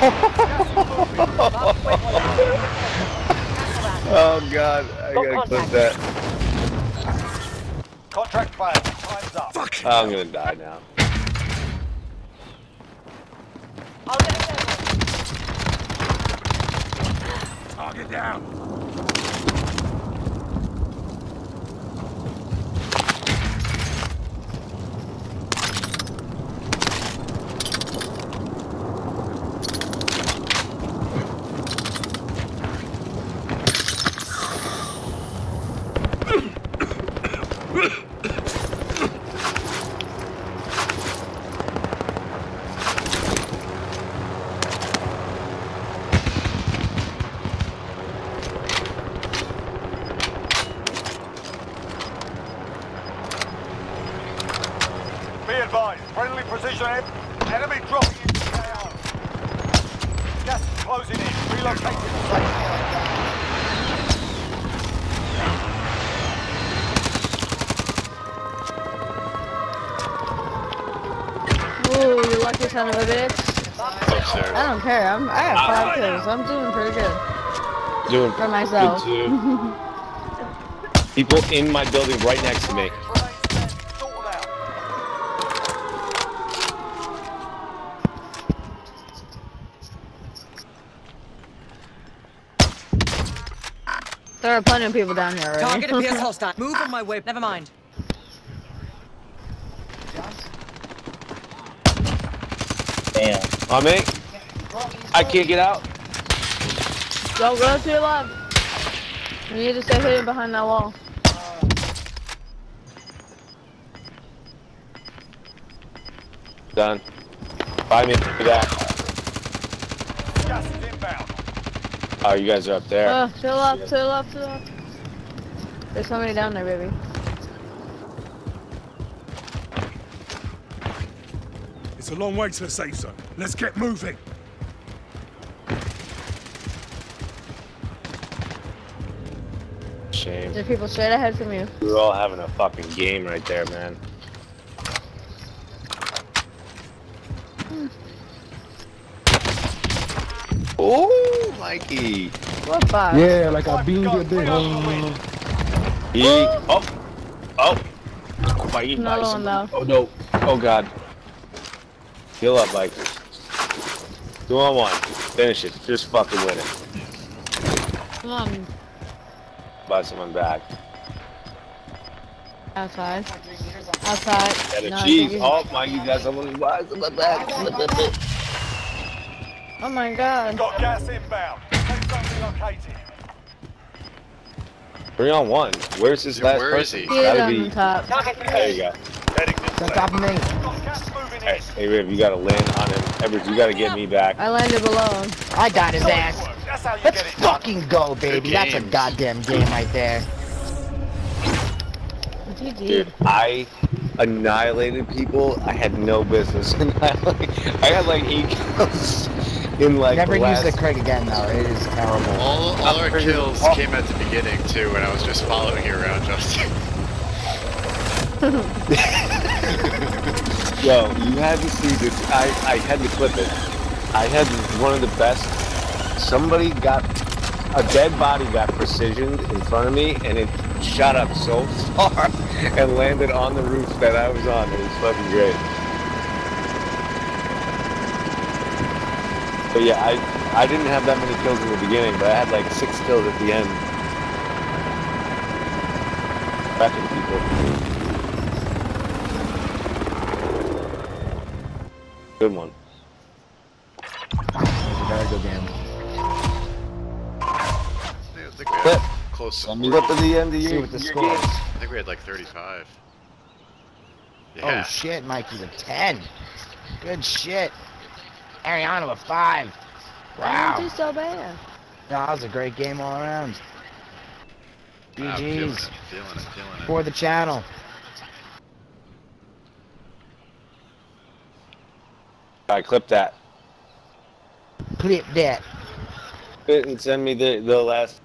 oh god, I Got gotta clip that. Contract failed. Time's up. Fuck. Oh, I'm gonna die now. i'll Target down. Friendly precision. Enemy dropping into AO. Gas is closing in. Relocating you son of a bitch. I don't care. I'm, I got five kills. I'm doing pretty good Doing for myself. good too. People in my building right next to me. Grenades set. Sort them out. There are plenty of people down here already. Target appears hostile. Move on my way. Never mind. Damn. On me. I can't get out. Don't go to your left. You need to stay hidden behind that wall. Done. Five minutes for that. Gas. Oh, you guys are up there. Oh, to the left, to the left, to the left. There's somebody down there, baby. It's a long way to the safe zone. Let's get moving. Shame. There's people straight ahead from you. We're all having a fucking game right there, man. Oh, Mikey. What five? Yeah, like I Five to beamed go. your Three dick. on the win. He, oh, oh. Mikey, Another nice. one, though. Oh no. Oh god. Heal up, Mikey. Two on one. Finish it. Just fucking win it. Come on, Buy someone back. outside. Outside. Got a No, I cheese. think you- Oh, Mikey got someone to buy someone back. Oh my god. Got gas inbound. Safe. Three on one. Where's this Dude, last where is person? he? He is Gotta on be. top. There you go. Heading this On top of me. Got gas moving Hey, in. hey, Riv, you gotta land on him. Edwards, you gotta get me back. I landed below him. I got his ass. That's how you Let's get it fucking go, baby. That's a goddamn game right there. GG. Dude, I annihilated people I had no business annihilating. I had like eight kills in like Never the use last... the Krig again, though. It is terrible. All, all our freaking kills awful. came at the beginning too, when I was just following you around, Justin. Yo, you had to see this. I, I had to clip it. I had one of the best. Somebody got a dead body got precisioned in front of me, and it shot up so far and landed on the roof that I was on. It was fucking great. But yeah, I I didn't have that many kills in the beginning, but I had like six kills at the end. Wrecking people. Good one. It was a very good game. I think we Clip. had close Send me up at the end of See your, what the score is. I think we had like 35. Yeah. Oh shit, Mikey's a 10. Good shit. Ariana with 5. I didn't Wow. do so bad. No, that was a great game all around. I'm GG's feeling it, feeling it. for the channel. I clip that. Clip that. And send me the, the last